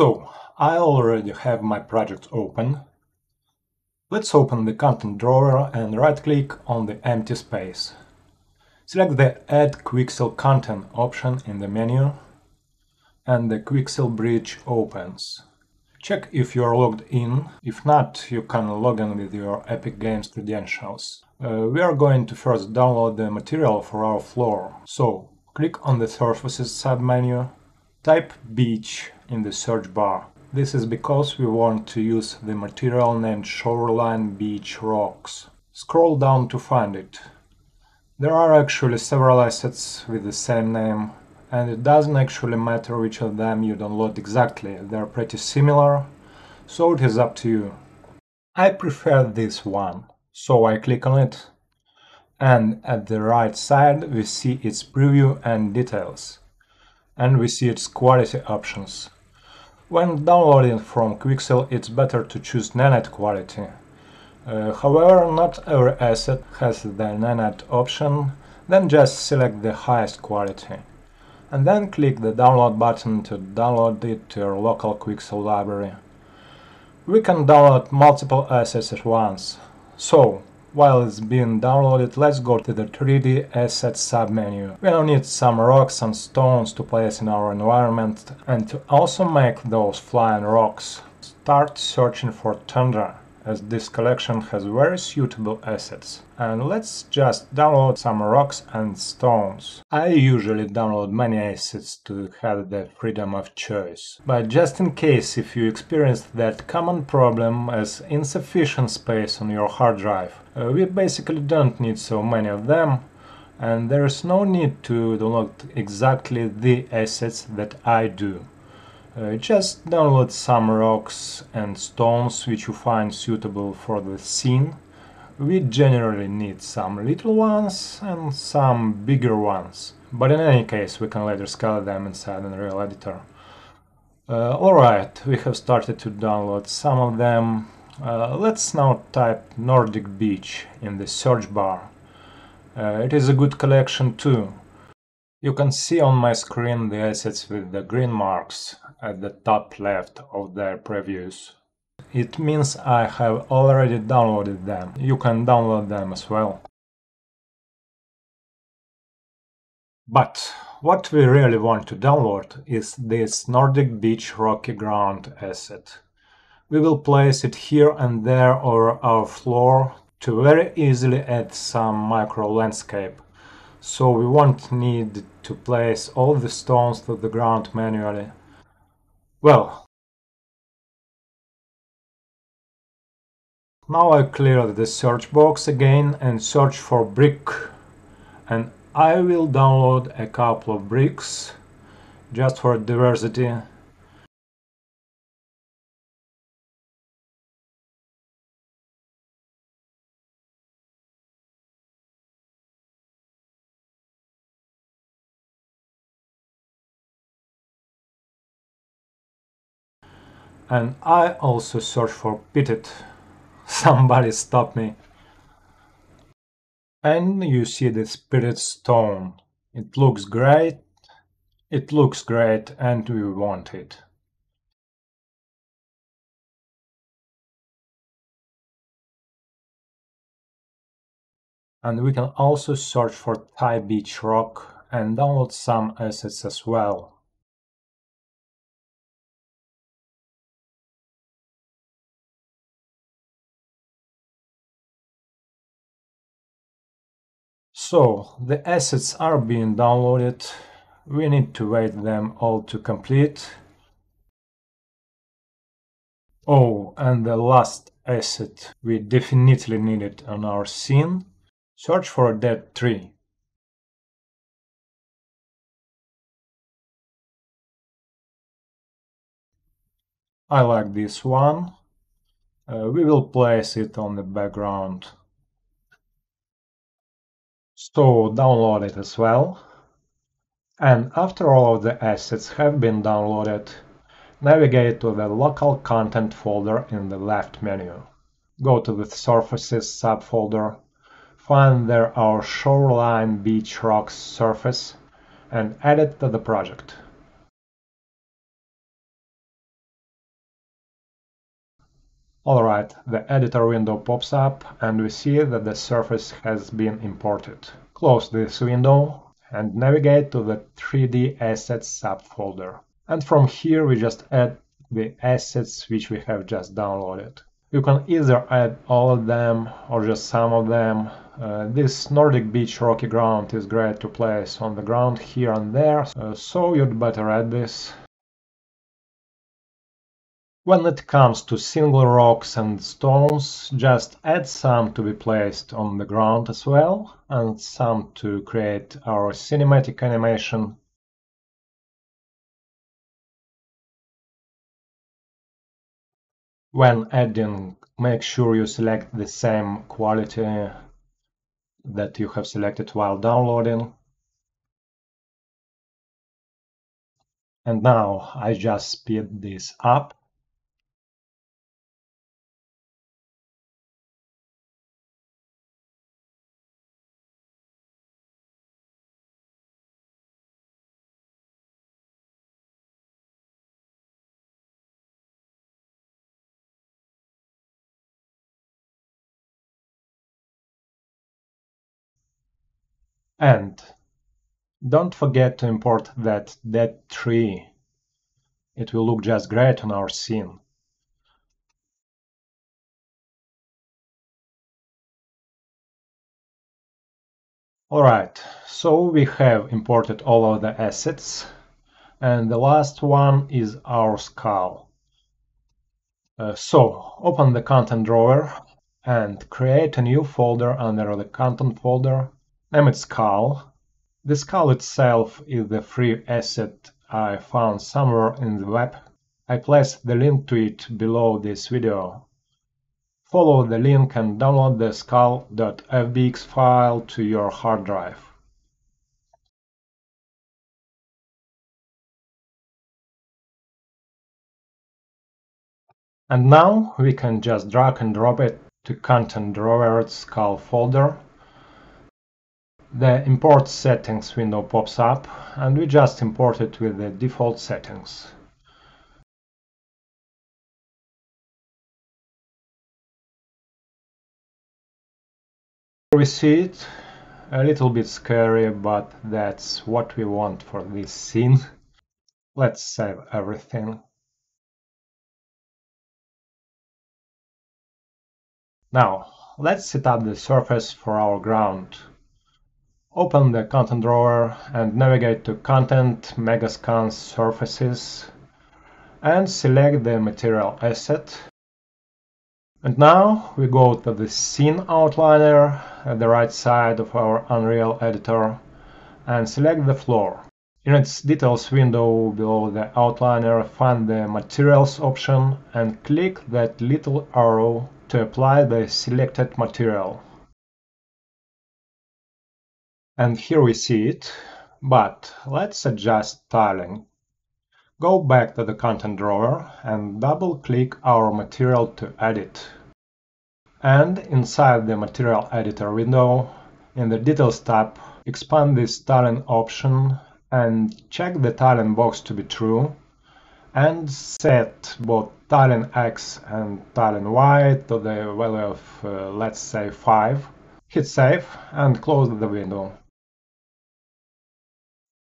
So, I already have my project open. Let's open the content drawer and right-click on the empty space. Select the Add Quixel Content option in the menu and the Quixel bridge opens. Check if you are logged in. If not, you can log in with your Epic Games credentials. Uh, we are going to first download the material for our floor. So, click on the Surfaces submenu, type Beach in the search bar. This is because we want to use the material named Shoreline Beach Rocks. Scroll down to find it. There are actually several assets with the same name, and it doesn't actually matter which of them you download exactly, they're pretty similar, so it is up to you. I prefer this one, so I click on it, and at the right side we see its preview and details, and we see its quality options. When downloading from Quixel it's better to choose Nanite quality. Uh, however, not every asset has the Nanite option, then just select the highest quality. And then click the download button to download it to your local Quixel library. We can download multiple assets at once. So, while it's being downloaded, let's go to the 3D Assets submenu. We'll need some rocks and stones to place in our environment and to also make those flying rocks. Start searching for Tundra as this collection has very suitable assets. And let's just download some rocks and stones. I usually download many assets to have the freedom of choice. But just in case if you experience that common problem as insufficient space on your hard drive, uh, we basically don't need so many of them and there is no need to download exactly the assets that I do. Uh, just download some rocks and stones which you find suitable for the scene. We generally need some little ones and some bigger ones, but in any case we can later scale them inside Unreal Editor. Uh, Alright, we have started to download some of them. Uh, let's now type Nordic Beach in the search bar. Uh, it is a good collection too. You can see on my screen the assets with the green marks at the top left of their previews. It means I have already downloaded them. You can download them as well. But what we really want to download is this Nordic Beach Rocky Ground asset. We will place it here and there over our floor to very easily add some micro landscape so we won't need to place all the stones to the ground manually. Well, now I clear the search box again and search for brick. And I will download a couple of bricks just for diversity and I also search for pitted. Somebody stop me. And you see this pitted stone. It looks great. It looks great and we want it. And we can also search for Thai Beach Rock and download some assets as well. So, the assets are being downloaded. We need to wait them all to complete. Oh, and the last asset we definitely needed on our scene. Search for a dead tree. I like this one. Uh, we will place it on the background. So download it as well. And after all of the assets have been downloaded, navigate to the local content folder in the left menu. Go to the surfaces subfolder, find there our shoreline beach rocks surface and add it to the project. Alright, the editor window pops up and we see that the surface has been imported. Close this window and navigate to the 3D Assets subfolder. And from here we just add the assets which we have just downloaded. You can either add all of them or just some of them. Uh, this Nordic beach rocky ground is great to place on the ground here and there, uh, so you'd better add this. When it comes to single rocks and stones, just add some to be placed on the ground as well, and some to create our cinematic animation. When adding, make sure you select the same quality that you have selected while downloading. And now I just speed this up And don't forget to import that dead tree. It will look just great on our scene. Alright, so we have imported all of the assets and the last one is our skull. Uh, so open the content drawer and create a new folder under the content folder Name it skull. The skull itself is the free asset I found somewhere in the web. I placed the link to it below this video. Follow the link and download the skull.fbx file to your hard drive. And now we can just drag and drop it to content drawer skull folder the import settings window pops up and we just import it with the default settings. We see it, a little bit scary, but that's what we want for this scene. Let's save everything. Now, let's set up the surface for our ground. Open the content drawer and navigate to Content, Megascans, Surfaces and select the material asset. And now we go to the Scene Outliner at the right side of our Unreal editor and select the floor. In its details window below the outliner, find the materials option and click that little arrow to apply the selected material. And here we see it, but let's adjust tiling. Go back to the content drawer and double click our material to edit. And inside the material editor window, in the details tab, expand this tiling option and check the tiling box to be true and set both tiling X and tiling Y to the value of uh, let's say 5. Hit save and close the window.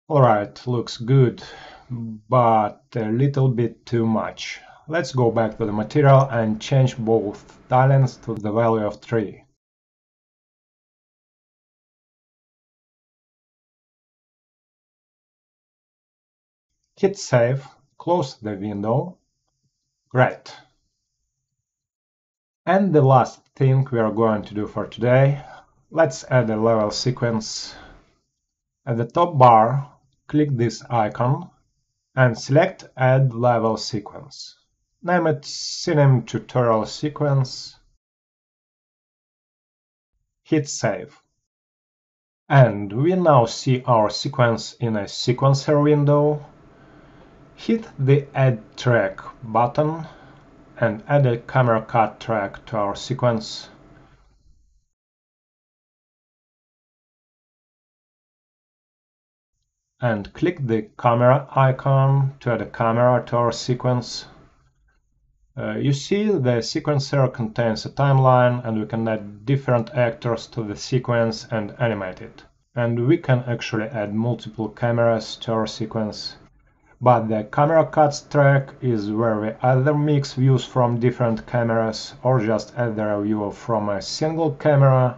Alright, looks good, but a little bit too much. Let's go back to the material and change both tilings to the value of 3. Hit save, close the window. Great. And the last thing we are going to do for today, let's add a level sequence. At the top bar, click this icon and select Add Level Sequence. Name it Cinem Tutorial Sequence. Hit Save. And we now see our sequence in a sequencer window. Hit the Add Track button and add a camera cut track to our sequence. And click the camera icon to add a camera to our sequence. Uh, you see the sequencer contains a timeline and we can add different actors to the sequence and animate it. And we can actually add multiple cameras to our sequence. But the camera cuts track is where we either mix views from different cameras or just add a view from a single camera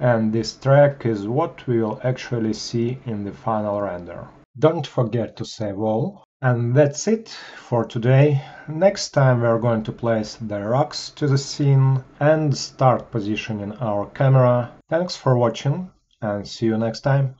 and this track is what we will actually see in the final render. Don't forget to save all. And that's it for today. Next time we're going to place the rocks to the scene and start positioning our camera. Thanks for watching and see you next time.